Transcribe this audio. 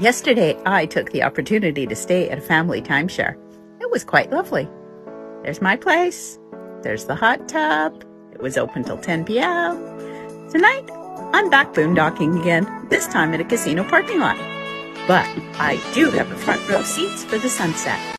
Yesterday, I took the opportunity to stay at a family timeshare. It was quite lovely. There's my place. There's the hot tub. It was open till 10 p.m. Tonight, I'm back boondocking again, this time at a casino parking lot. But I do have a front row seats for the sunset.